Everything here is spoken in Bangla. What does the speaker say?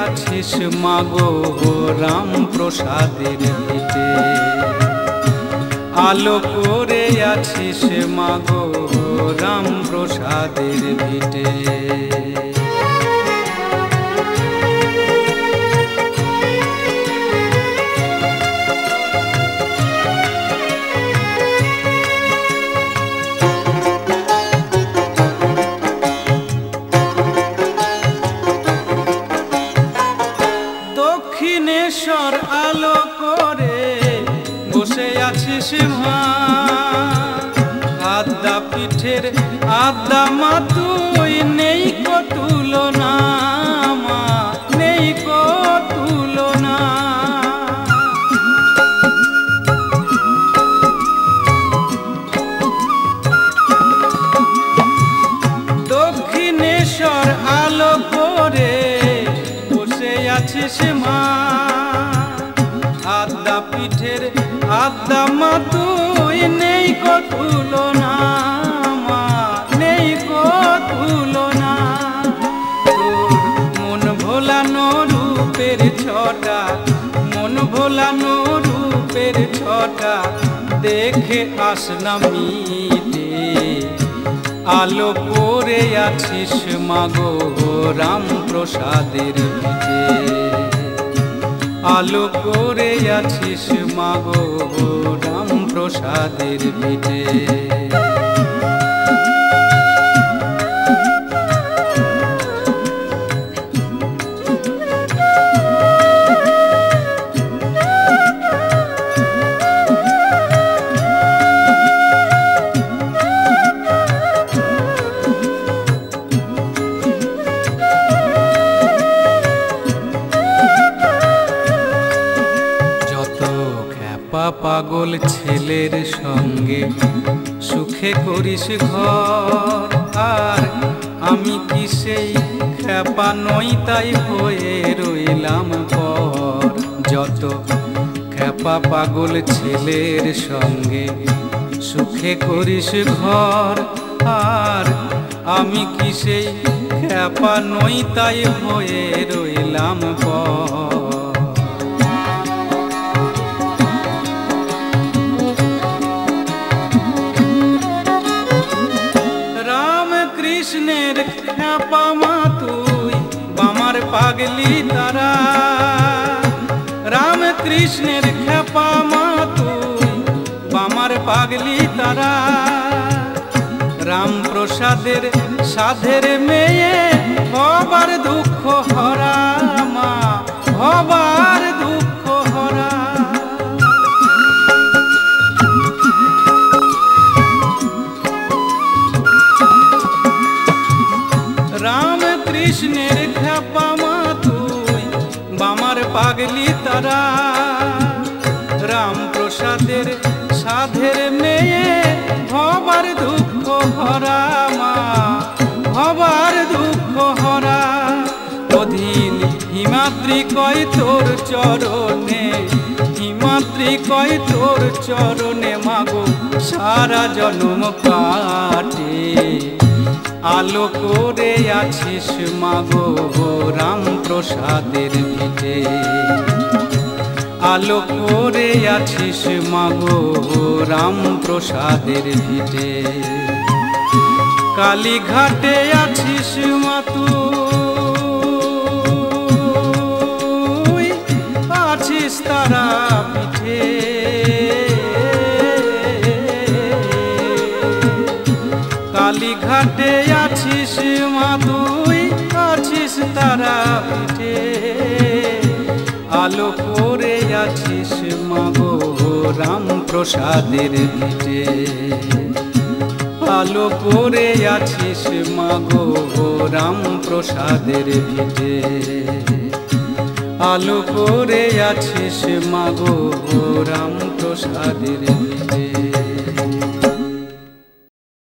আছিস মাগো রাম প্রসাদের ভিটে আলো করে আছিস মাগো রাম প্রসাদের ভিটে বসে আছিস মা? আদা পিঠের আদা মা, তুই নেই কো মা, নেই কো দক্ষিণেশ্বর আলো করে বসে আছিস মা। আদা মা তুই নেই কো তুলনা মা নেই কো তুলনা তোর মন ভোলানো রূপের ছটা, মন ভোলানো রূপের ছটা, দেখে আসনা মিটে। আলো করে আছিস মাগো রাম প্রসাদের ভিটে আলো করে আছিস মাগো রাম প্রসাদের ভিটে। পাগল ছেলের সঙ্গে সুখে করিস ঘর। আর আমি কি সেই খ্যাপা নই তাই হয়ে রইলাম পর। যত খ্যাপা পাগল ছেলের সঙ্গে সুখে করিস ঘর। আর আমি কি সেই খ্যাপা নই তাই হয়ে রইলাম পর। খ্যাপা মা তুই বামার পাগলি তারা। রাম কৃষ্ণের খ্যাপা মা তুই বামার পাগলি তারা। রাম প্রসাদের সাধের মেয়ে, হবার দুঃখ হরা মা, হবার কৃষ্ণের খ্যাপা মা তুই বামার পাগলি তারা। রাম প্রসাদের সাধের মেয়ে, ভবার দুঃখ হরা মা, ভবার দুঃখ হরা। অধীন হিমাদ্রি কয় তোর চরণে, হিমাদ্রি কয় তোর চরণে মাগো সারা জন্ম কাটে। আলো করে আছিস মাগো রাম প্রসাদের ভিটে। আলো করে আছিস মাগো রাম প্রসাদের ভিটে। কালীঘাটে আছিস মা তুই, আছিস তারা পিঠে। কালীঘাটে আছিস মা তুই, আছিস তারা পিঠে। আলো করে আছিস মা গো রাম প্রসাদের ভিটে। আলো করে আছিস মা গো রাম প্রসাদের ভিটে। আলো করে আছিস মাগো রাম প্রসাদের ভিটে।